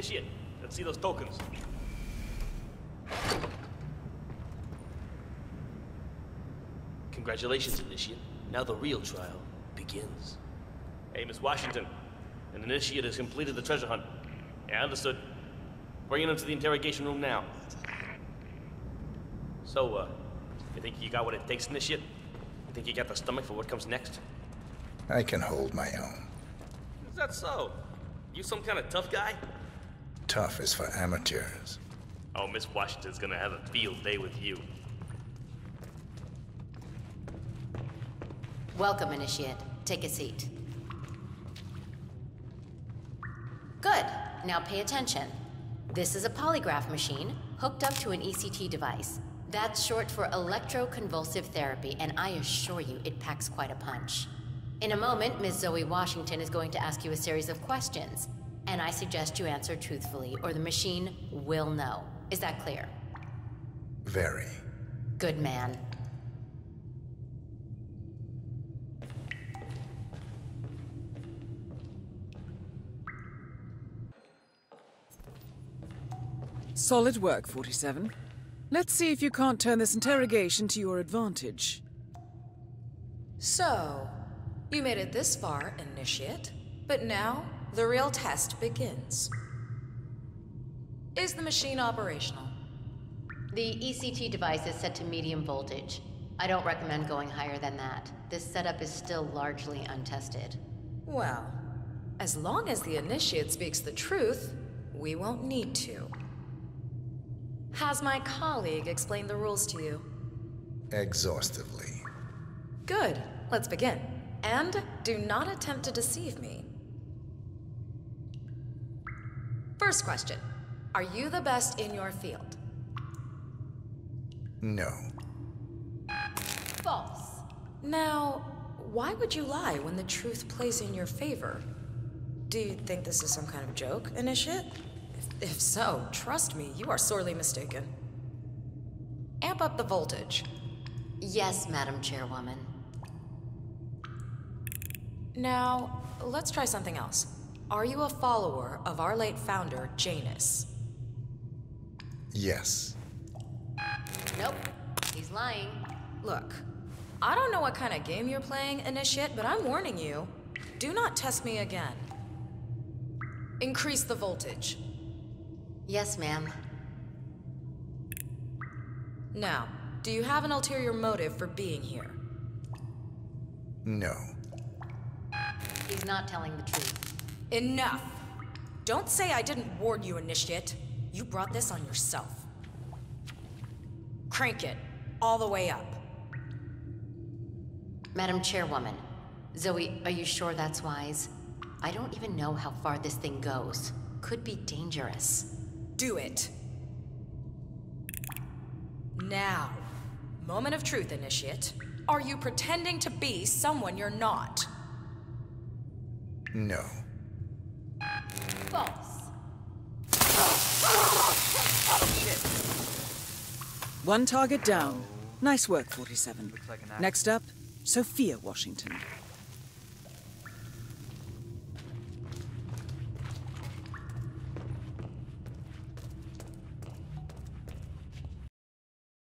Initiate. Let's see those tokens. Congratulations, Initiate. Now the real trial begins. Hey, Miss Washington. An Initiate has completed the treasure hunt. Yeah, understood. Bringing him to the interrogation room now. So, uh, you think you got what it takes, Initiate? You think you got the stomach for what comes next? I can hold my own. Is that so? You some kind of tough guy? Tough is for amateurs. Oh, Miss Washington's gonna have a field day with you. Welcome, Initiate. Take a seat. Good. Now pay attention. This is a polygraph machine hooked up to an ECT device. That's short for electroconvulsive therapy, and I assure you it packs quite a punch. In a moment, Ms. Zoe Washington is going to ask you a series of questions, and I suggest you answer truthfully, or the machine will know. Is that clear? Very. Good man. Solid work, 47. Let's see if you can't turn this interrogation to your advantage. So, you made it this far, Initiate, but now the real test begins. Is the machine operational? The ECT device is set to medium voltage. I don't recommend going higher than that. This setup is still largely untested. Well, as long as the Initiate speaks the truth, we won't need to. Has my colleague explained the rules to you? Exhaustively. Good. Let's begin. And do not attempt to deceive me. First question Are you the best in your field? No. False. Now, why would you lie when the truth plays in your favor? Do you think this is some kind of joke, Initiate? If, if so, trust me, you are sorely mistaken. Amp up the voltage. Yes, Madam Chairwoman. Now, let's try something else. Are you a follower of our late founder, Janus? Yes. Nope. He's lying. Look, I don't know what kind of game you're playing, Initiate, but I'm warning you. Do not test me again. Increase the voltage. Yes, ma'am. Now, do you have an ulterior motive for being here? No. He's not telling the truth. Enough! Don't say I didn't warn you, Initiate. You brought this on yourself. Crank it. All the way up. Madam Chairwoman, Zoe, are you sure that's wise? I don't even know how far this thing goes. Could be dangerous. Do it. Now. Moment of truth, Initiate. Are you pretending to be someone you're not? No. False. One target down. Nice work, 47. Next up, Sophia Washington.